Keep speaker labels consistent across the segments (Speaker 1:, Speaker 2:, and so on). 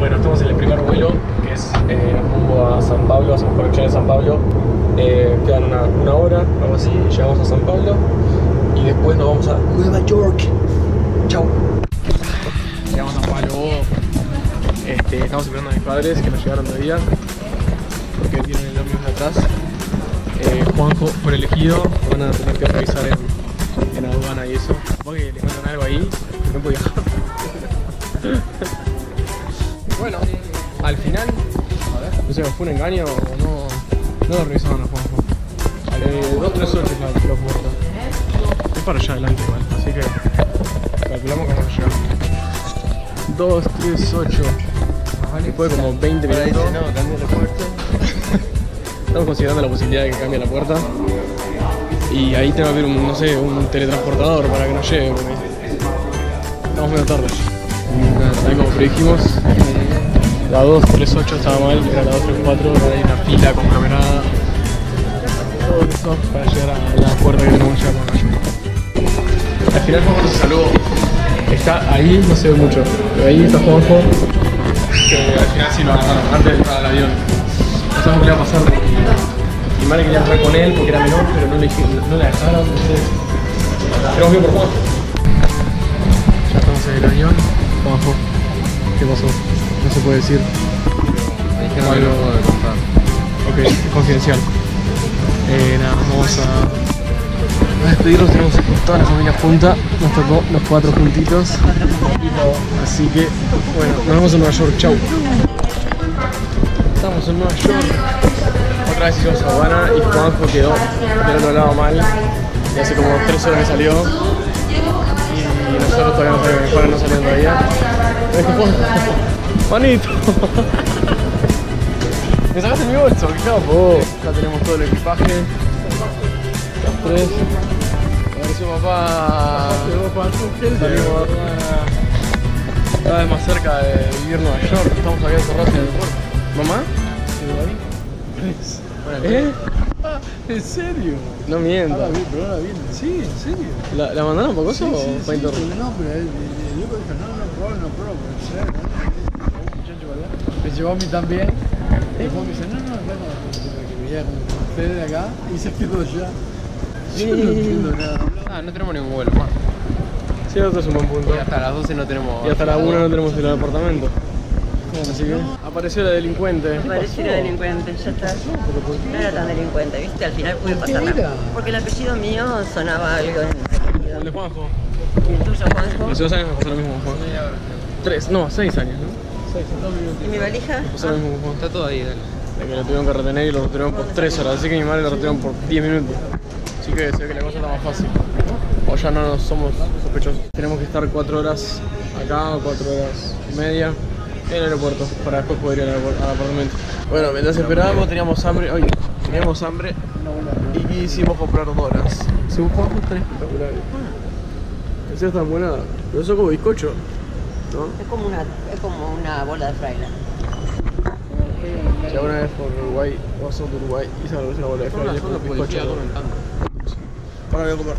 Speaker 1: Bueno, estamos en el primer vuelo, que es eh, rumbo a San Pablo, hacemos conexión en San Pablo. Eh, quedan una, una hora, algo así, llegamos a San Pablo y después nos vamos a Nueva York. Chau. Llegamos a San Pablo. Este, estamos esperando a mis padres que nos llegaron todavía, porque tienen el de atrás. Eh, Juanjo fue elegido, van a tener que revisar en, en aduana y eso. Supongo que le mandan algo ahí, no puedo viajar. Bueno, al final, no sé, ¿fue un engaño o no? No lo revisaron a Juanjo. Eh, 238 es la, la puerta. Es para allá adelante igual, así que calculamos cómo nos llegamos. 238. Después de como 20 minutos.
Speaker 2: no, cambia la puerta.
Speaker 1: Estamos considerando la posibilidad de que cambie la puerta. Y ahí tengo que ver un, no sé, un teletransportador para que nos lleve, porque estamos medio tarde. Ahí como predijimos, la 238 estaba mal, era la 234, ahora hay una fila conglomerada. Todo eso para llegar a la puerta que tenemos que llegar con. Al final Juanjo se salvó. Está ahí, no se ve mucho, pero ahí está Juanjo, que al final sí lo agarraron antes de entrar al avión. No sabemos qué va a pasar porque mi madre quería entrar con él porque era menor, pero no le, no la dejaron, entonces queremos bien por Juanjo. Puede decir.
Speaker 2: Que no puedo contar.
Speaker 1: Ok, confidencial. Eh, nada, vamos a, a despedirnos. Tenemos toda la familia junta. Nos tocó los cuatro juntitos. Así que, bueno, nos vemos en Nueva York. Chau. Estamos en Nueva York. Otra vez hicimos aduana y Juanjo quedó del otro lado mal. Y hace como tres horas que salió. Y nosotros todavía no salimos, mis padres no salieron todavía. Manito. Me sacaste mi bolso, qué capo. Ya tenemos todo el equipaje. Los tres. Apareció papá. Salimos. Cada vez más cerca de vivir en Nueva York. Estamos acá encerrados en el puerto. ¿Mamá? ¿Eh?
Speaker 3: ¿En serio?
Speaker 1: No miento.
Speaker 3: Pero bien. Sí, en serio.
Speaker 1: ¿La, la mandaron para cosa
Speaker 3: Sí,
Speaker 1: o para
Speaker 3: sí, no, pero el, el, el loco dijo, no, no, no, en serio. ¿no? Un muchacho para allá. Me llevó a mí también. Y después me dice, no, no, acá no, que veía con ustedes de acá y se quedó allá. Yo no entiendo nada.
Speaker 2: Ah, no tenemos ningún vuelo más.
Speaker 1: Sí, otro es un buen punto.
Speaker 2: Y hasta las 12 no tenemos.
Speaker 1: Y hasta la 1 no tenemos el apartamento. Así que apareció la delincuente.
Speaker 4: Pareció una delincuente, ya está. No era tan delincuente, ¿viste? Al final pude
Speaker 3: ¿Por qué
Speaker 4: pasarla.
Speaker 3: era?
Speaker 4: Porque el apellido mío sonaba algo en el
Speaker 1: El de. Juanjo.
Speaker 4: ¿Y el tuyo, Juanjo?
Speaker 1: Hace dos años me pasó lo mismo con Juan. Tres, no, seis años, ¿no?
Speaker 4: ¿Y mi valija?
Speaker 1: Pasó lo mismo.
Speaker 2: Está todo ahí, dale.
Speaker 1: De que lo tuvieron que retener y lo retuvieron por 3 horas, así que mi madre lo retuvieron por 10 minutos. Así que se ve que la cosa está más fácil. O ya no nos somos sospechosos. Tenemos que estar 4 horas acá o 4 horas y media en el aeropuerto para después poder ir al, al apartamento. Bueno, mientras esperábamos teníamos hambre, oye, teníamos hambre y quisimos comprar donas. Se buscó están espectaculares. Esa está buena, pero eso como bizcocho, ¿no?
Speaker 4: Es como una, es como una bola de fraile.
Speaker 1: Ya una vez por Uruguay, vamos a Uruguay y se una bola de
Speaker 2: sola
Speaker 1: con bizcocho.
Speaker 2: comentando.
Speaker 1: Ahora voy a comer.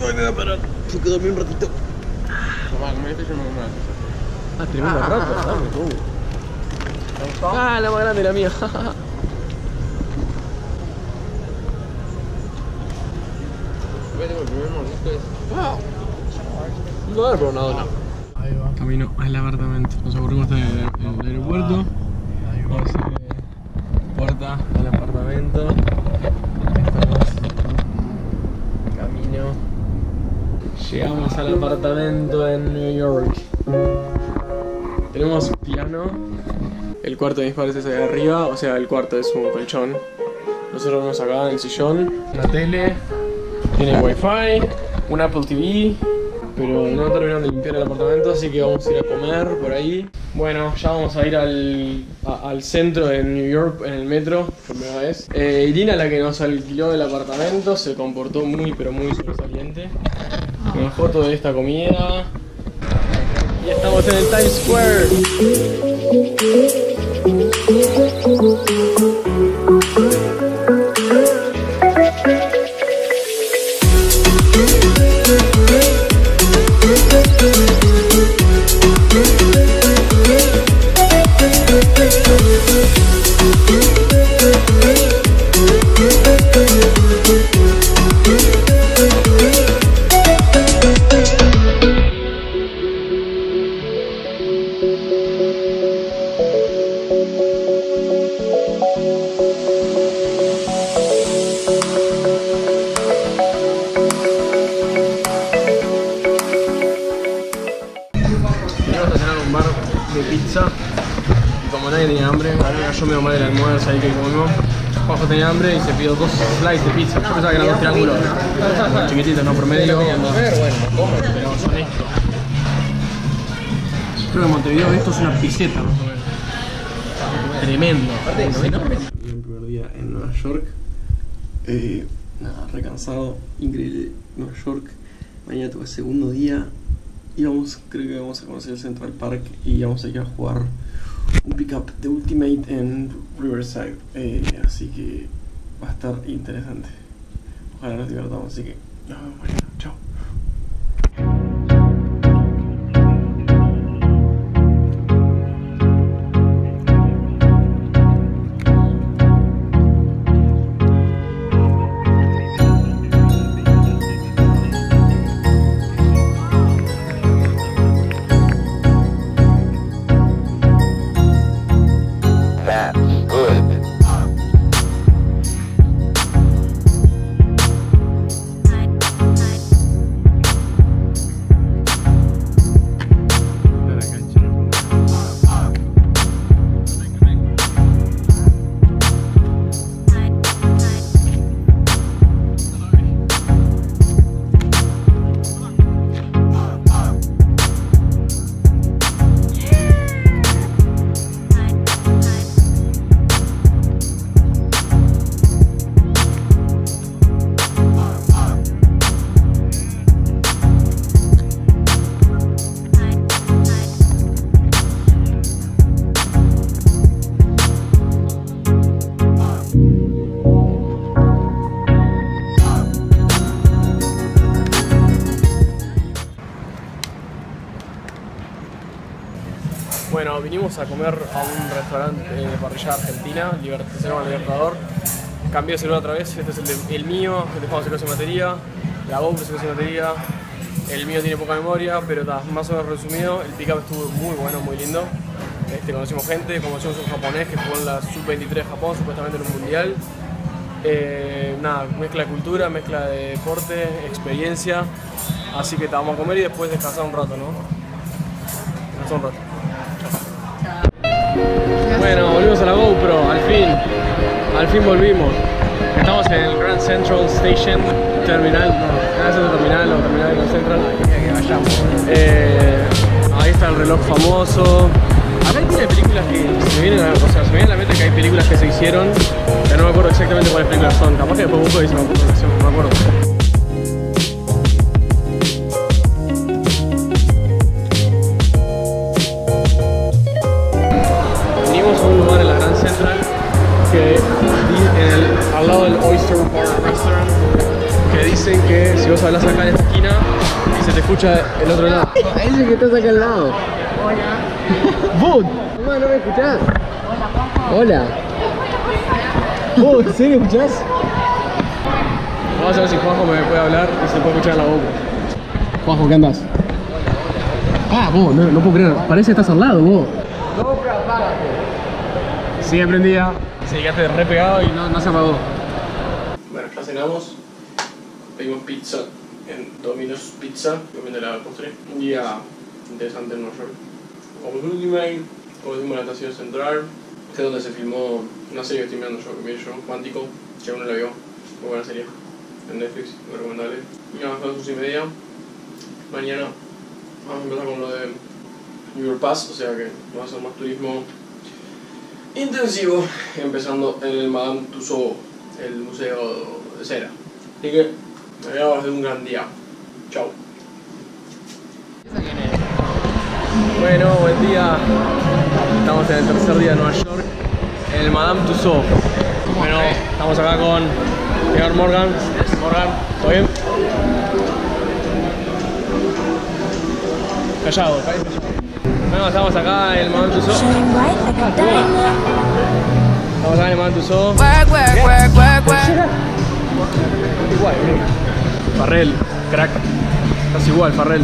Speaker 1: Ay, me voy a parar. Porque dormí un ratito.
Speaker 2: Yo
Speaker 1: Ah, tremenda rata. Dame tú. Ah, la más grande, la mía.
Speaker 2: Vete con el primer mordisco es.
Speaker 1: No dona.
Speaker 3: Ahí va.
Speaker 1: Camino al apartamento. Nos aburrimos en el, aeropuerto. Vamos a puerta al apartamento. Estamos camino. Llegamos al apartamento en New York. Tenemos piano. El cuarto de mis padres es ahí arriba, o sea, el cuarto es un colchón. Nosotros vamos acá en el sillón, una tele, tiene wifi, un Apple TV, pero no terminaron de limpiar el apartamento, así que vamos a ir a comer por ahí. Bueno, ya vamos a ir al, a- al centro de New York en el metro, por primera vez. Eh, Irina, la que nos alquiló el apartamento, se comportó muy, pero muy sobresaliente. Una foto de esta comida. Y estamos en el Times Square. Esto es una piseta. Tremendo. El primer día en Nueva York. Eh, nada, recansado, increíble Nueva York. Mañana tuve segundo día. Y creo que vamos a conocer el Central Park y vamos a ir a jugar un pickup de Ultimate en Riverside. Eh, así que va a estar interesante. Ojalá nos divertamos, así que nos vemos mañana. Chao. A comer a un restaurante de parrilla argentina, se llama Libertador. Cambié de celular otra vez, este es el, mío, el de Juan se sin batería, la GoPro se batería, el mío tiene poca memoria, pero más o menos resumido, el pickup estuvo muy bueno, muy lindo. Este, conocimos gente, conocimos un japonés que jugó en la Sub-23 de Japón, supuestamente en un mundial. Eh, nada, mezcla de cultura, mezcla de deporte, experiencia. Así que te vamos a comer y después descansar un rato, ¿no? Descansar un rato. Fin. Al fin volvimos. Estamos en el Grand Central Station Terminal. No, Grand Central Terminal o Terminal Grand Central. Eh, ahí está el reloj famoso. Acá hay de películas que se me vienen a, o sea, se me viene a la mente que hay películas que se hicieron, pero no me acuerdo exactamente cuáles películas son. Capaz que después busco y se me acuerdo. Dicen que si vos hablas acá en esta esquina se te escucha el otro lado.
Speaker 2: Ese que estás acá al lado.
Speaker 1: ¡Vos!
Speaker 2: Mamá, ¿no me escuchás?
Speaker 1: ¡Hola! ¿Vos en serio escuchás? Vamos a ver si Juanjo me puede hablar y se puede escuchar la boca. Juanjo, ¿qué andas? Ah, vos, no, no puedo creer. Parece que estás al lado, vos. Sí, aprendía. Sí, quedaste re pegado y no, no se apagó. Bueno, ya cenamos. Pedimos pizza en Domino's Pizza, que vende la postre. Un día interesante en Nueva York. Como Ultimate, conocimos la estación central, que es donde se filmó una serie que estoy mirando yo, que miré yo, Cuántico, que aún no la vio. Muy buena serie. En Netflix, muy recomendable. Y son las once y media. Mañana vamos a empezar con lo de York Pass, o sea que va a ser más turismo intensivo, empezando en el Madame Tussauds, el museo de cera. Así que me voy a hacer un gran día. Chao. Bueno, buen día. Estamos en el tercer día de Nueva York, en el Madame Tussauds. Bueno, estamos acá con señor Morgan. Morgan, ¿todo bien? Callado, callado. Bueno, estamos acá en el Madame Tussauds. Estamos acá en el Madame Tussauds. Igual, boludo. Farrell, crack. Estás igual, Farrell.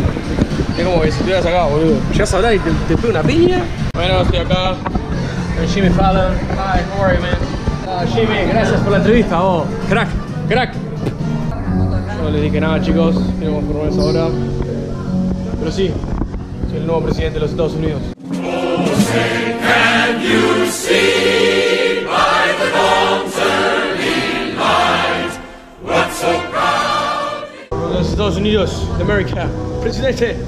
Speaker 1: Es como que si estuvieras acá, boludo. Llegas a hablar y te, te una piña. Bueno, estoy acá. Jimmy Fallon. Hi, how are you, man? Ah, Jimmy, gracias por la entrevista, vos. Oh. Crack, crack. No les dije nada, chicos. Tenemos reuniones ahora. Pero sí, soy el nuevo presidente de los Estados Unidos. Oh, say, can you? Estados Unidos de América. Presidente.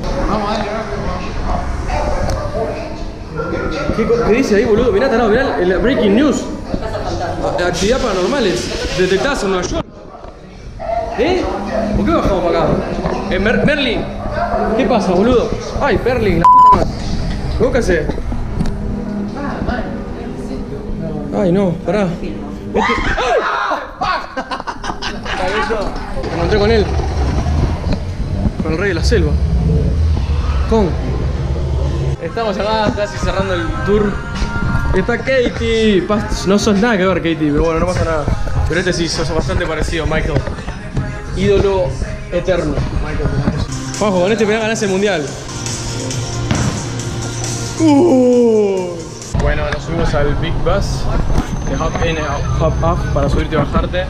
Speaker 1: ¿Qué, co- qué dice ahí, boludo? Mirá, tarado, mirá el breaking news. Actividad paranormales detectadas en Nueva York. ¿Eh? ¿Por qué bajamos para acá? Eh, Mer- Merlin. ¿Qué pasa, boludo? Ay, Merlin, la puta madre. ¿Vos qué haces? Ay, no, pará. Este- Me encontré con él. Con el rey de la selva. Con. Estamos acá casi cerrando el tour. Está Katie. No sos nada que ver, Katie, pero bueno, no pasa nada. Pero este sí, sos bastante parecido, Michael. Ídolo eterno, Michael. Juanjo, con este penal ganás el mundial. Uh. Nos subimos al Big Bus de Hop In, Hop Off para subirte y bajarte.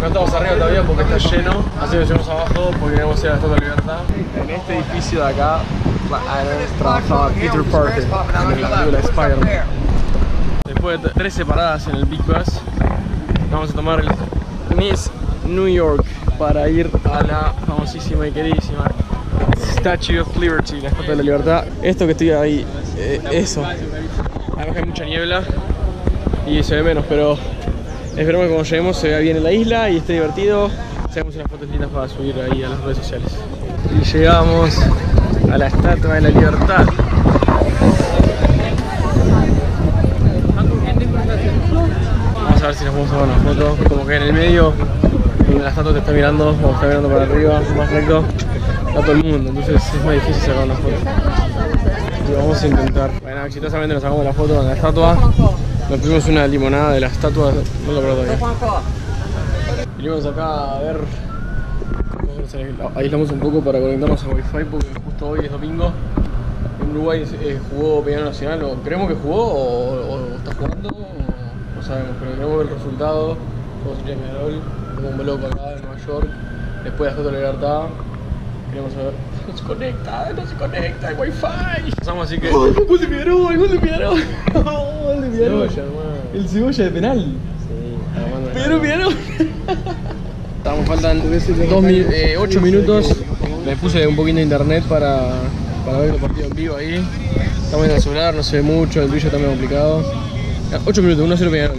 Speaker 1: No estamos arriba todavía porque está lleno, así que subimos abajo porque queremos ir a la Estatua de Libertad. En este edificio de acá trabajaba Peter Parker en la Spider-Man. Después de tres separadas en el Big Bus, vamos a tomar el Miss New York para ir a la famosísima y queridísima Statue of Liberty, la Estatua de la Libertad. Esto que estoy ahí, eh, eso. Que hay mucha niebla y se ve menos, pero esperemos que cuando lleguemos se vea bien en la isla y esté divertido. Hacemos unas fotos lindas para subir ahí a las redes sociales. Y llegamos a la Estatua de la Libertad. Vamos a ver si nos podemos tomar una foto. Como que en el medio, donde la estatua te está mirando, o está mirando para arriba, más recto, está todo el mundo. Entonces es más difícil sacar una foto. Y vamos a intentar. Bueno, exitosamente nos sacamos la foto con la estatua. Nos pusimos una limonada de la estatua. No lo probé todavía. Vinimos acá a ver. Aislamos un poco para conectarnos a Wi-Fi porque justo hoy es domingo. En Uruguay eh, jugó Peñarol Nacional, o creemos que jugó o, está jugando, no sabemos, pero queremos ver el resultado. Peñarol, como un loco acá en Nueva York. Después de la Estatua de Libertad, queremos saber. No se conecta, no se conecta, hay Wi-Fi. Pasamos así que. ¡Gol de Peñarol! ¡Gol de Peñarol! ¡Gol de Peñarol! El cebolla de penal. Peñarol, Peñarol. Estamos, faltan 8 minutos. Me puse un poquito de internet para, para ver el partido en vivo ahí. Estamos en el celular, no se ve mucho, el tuyo está medio complicado. 8 minutos, 1-0 Peñarol.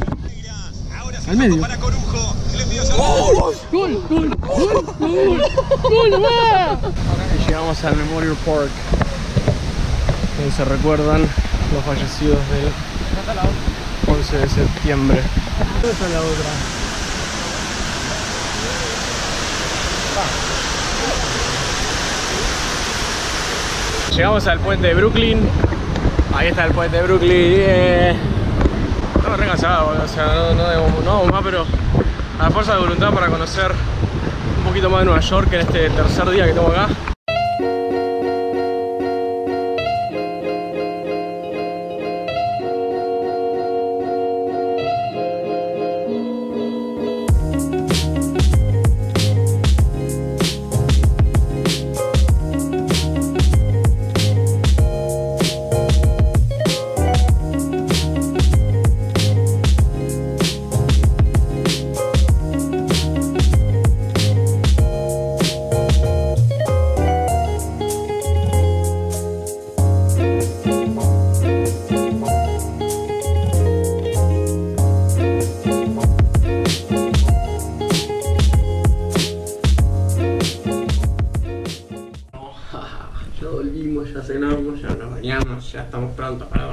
Speaker 1: Al medio. ¡Gol! ¡Gol! ¡Gol! Llegamos al Memorial Park, donde se recuerdan los fallecidos del 11 de septiembre.
Speaker 3: ¿Dónde está la otra?
Speaker 1: Llegamos al puente de Brooklyn. Ahí está el puente de Brooklyn. yeah. Estamos re cansados, o sea, no, no, debemos- no más, pero a la fuerza de voluntad para conocer poquito más de Nueva York en este tercer día que estamos acá.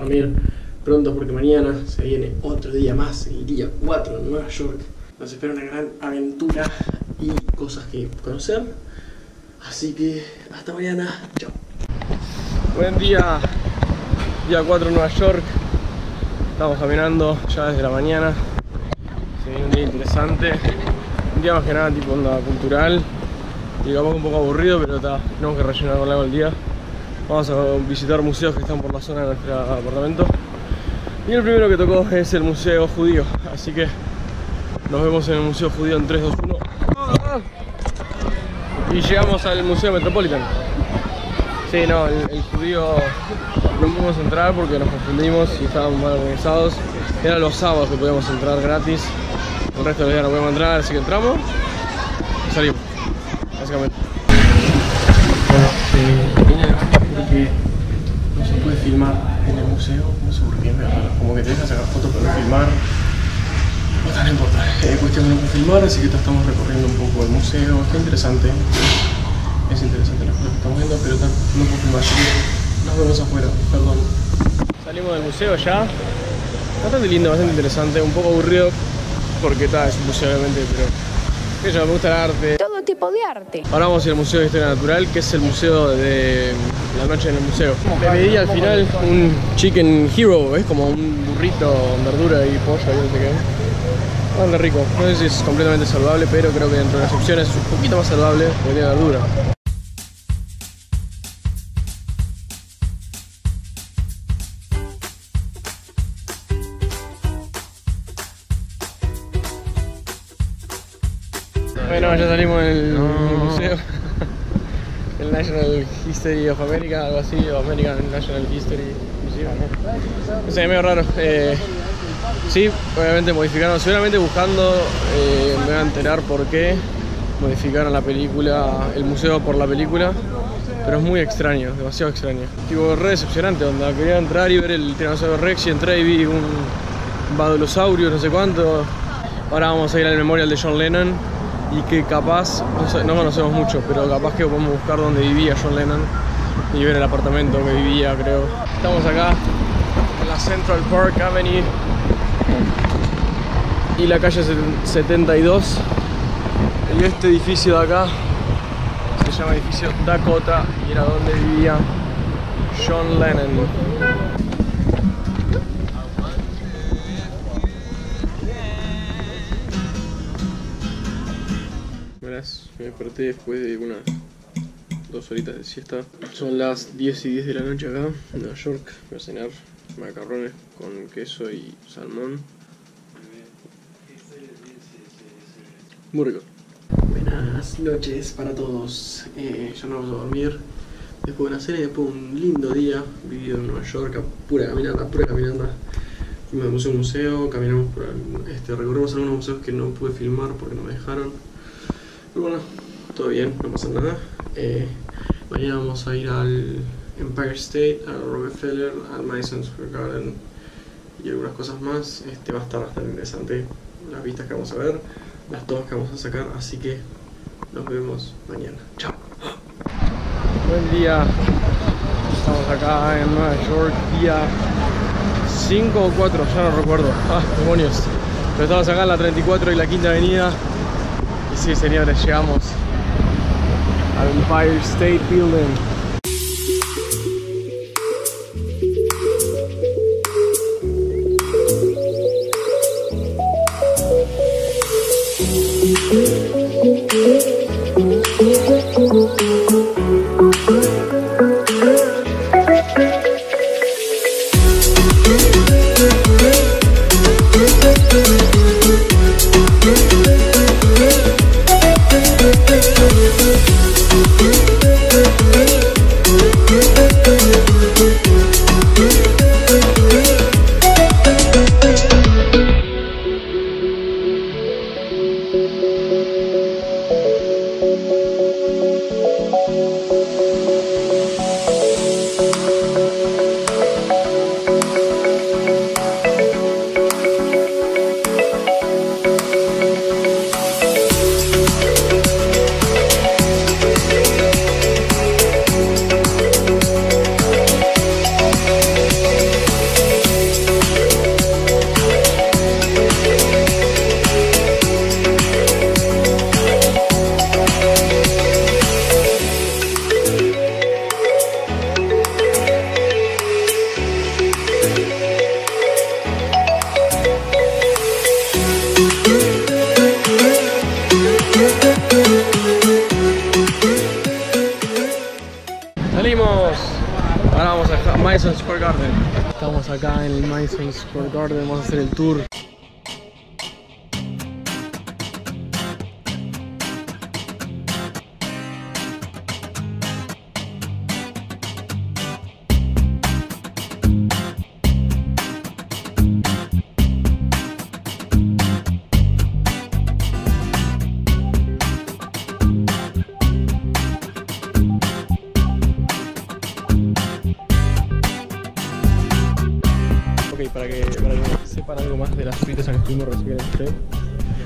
Speaker 1: Dormir. Pronto porque mañana se viene otro día más, el día 4 en Nueva York. Nos espera una gran aventura y cosas que conocer. Así que hasta mañana, chao. Buen día, día 4 en Nueva York. Estamos caminando ya desde la mañana. Se viene un día interesante. Un día más que nada tipo onda cultural. Digamos un poco aburrido, pero está, tenemos que rellenar con algo el día. Vamos a visitar museos que están por la zona de nuestro apartamento. Y el primero que tocó es el Museo Judío. Así que nos vemos en el Museo Judío en 3, 2, 1. Y llegamos al Museo Metropolitan. Sí, no, el, judío no pudimos entrar porque nos confundimos y estábamos mal organizados. Eran los sábados que podíamos entrar gratis. El resto de los días no podíamos entrar, así que entramos y salimos. Básicamente. No se puede filmar en el museo, no sé por qué, es. Como que te dejan sacar fotos pero no filmar. No importa, eh, cuestión que no filmar, así que estamos recorriendo un poco el museo, está interesante. Es interesante las cosas que estamos viendo, pero no puedo filmar, así que nos vemos afuera, perdón. Salimos del museo ya. Bastante lindo, bastante interesante, un poco aburrido porque está, es un museo obviamente, pero que yo me gusta el arte.
Speaker 5: Todo tipo de arte.
Speaker 1: Ahora vamos a ir al Museo de Historia Natural, que es el museo de la noche en el museo. Le pedí al final un chicken hero, es como un burrito, verdura y pollo y no sé qué. Bastante rico. No sé si es completamente saludable, pero creo que dentro de las opciones es un poquito más saludable porque tiene verdura. Bueno, ya salimos del museo. El National History of America, algo así, o American National History Museum, ¿no? No sé, medio raro. Eh, sí, obviamente modificaron, seguramente buscando, eh, me voy a enterar por qué modificaron la película, el museo por la película, pero es muy extraño, demasiado extraño. Tipo, re decepcionante, donde quería entrar y ver el tiranosaurio Rex y entré y vi un badulosaurio, no sé cuánto. Ahora vamos a ir al memorial de John Lennon y que capaz, no, conocemos mucho, pero capaz que podemos buscar dónde vivía John Lennon y ver el apartamento que vivía, creo. Estamos acá en la Central Park Avenue y la calle 72 y este edificio de acá se llama edificio Dakota y era donde vivía John Lennon. Me desperté después de unas dos horitas de siesta. Son las 10 y 10 de la noche acá, en Nueva York. Voy a cenar macarrones con queso y salmón. Muy rico. Buenas noches para todos. Eh, ya nos vamos a dormir. Después de una cena y después de un lindo día vivido en Nueva York, a pura caminata, pura caminata. Fuimos de museo museo, caminamos por este, recorrimos algunos museos que no pude filmar porque no me dejaron. Pero bueno, todo bien, no pasa nada. Eh, mañana vamos a ir al Empire State, al Rockefeller, al Madison Square Garden y algunas cosas más. Este va a estar bastante interesante las vistas que vamos a ver, las tomas que vamos a sacar, así que nos vemos mañana. Chao. Buen día. Estamos acá en Nueva York, día 5 o 4, ya no recuerdo. Ah, demonios. Pero estamos acá en la 34 y la Quinta Avenida. Sí, señores, llegamos al Empire State Building. Estamos acá en el Madison Square Garden. Vamos a hacer el tour.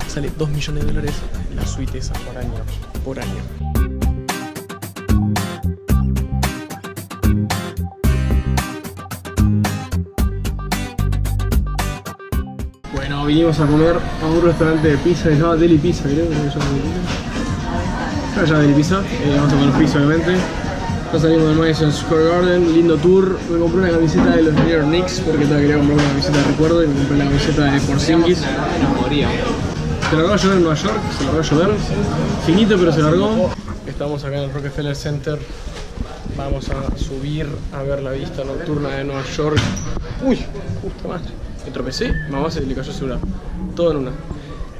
Speaker 1: Sale 2 millones de dólares la suite esa por año. Por año. Bueno, vinimos a comer a un restaurante de pizza que se llama Deli Pizza, creo que se llama Deli Pizza. Se llama Deli Pizza, eh, vamos a comer pizza obviamente. Ya salimos del Madison Square Garden, lindo tour. Me compré una camiseta de los New York Knicks porque todavía quería comprar una camiseta de recuerdo y me compré la camiseta de Porzingis. Se largó a llover en Nueva York, se largó a llover. Finito pero se largó. Estamos acá en el Rockefeller Center. Vamos a subir a ver la vista nocturna de Nueva York. Uy, justo madre. Me tropecé, mamá se le cayó el celular. Todo en una.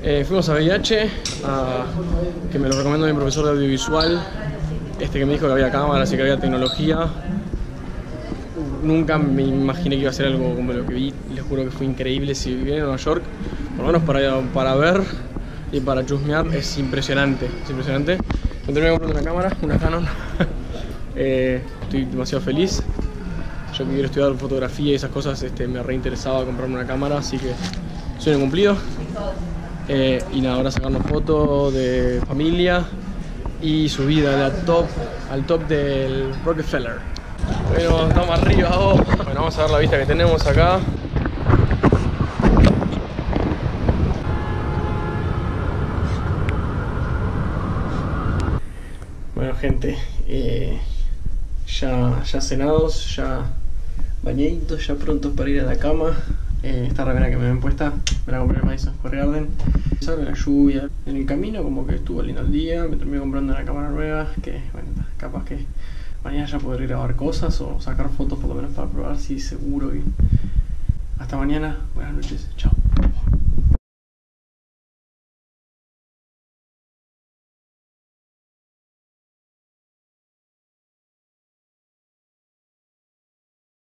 Speaker 1: Eh, fuimos a VIH, que me lo recomendó mi profesor de audiovisual. Este que me dijo que había cámaras y que había tecnología. Nunca me imaginé que iba a ser algo como lo que vi. Les juro que fue increíble. Si vienen a Nueva York, por lo menos para, para ver y para chusmear, es impresionante. Es impresionante. Me terminé comprando una cámara, una Canon. Eh, estoy demasiado feliz. Yo que quiero estudiar fotografía y esas cosas, este, me reinteresaba comprarme una cámara, así que sueño cumplido. Eh, y nada, ahora sacarnos fotos de familia y subida top, al top del Rockefeller. Bueno, estamos arriba. Bueno, vamos a ver la vista que tenemos acá. Bueno, gente, eh, ya, ya cenados, ya bañaditos, ya prontos para ir a la cama. Eh, esta remera que me ven puesta, me la compré en Madison Square Garden. La lluvia. En el camino como que estuvo lindo el día, me terminé comprando una cámara nueva, que bueno, capaz que mañana ya podré grabar cosas o sacar fotos por lo menos para probar si seguro y hasta mañana, buenas noches, chao.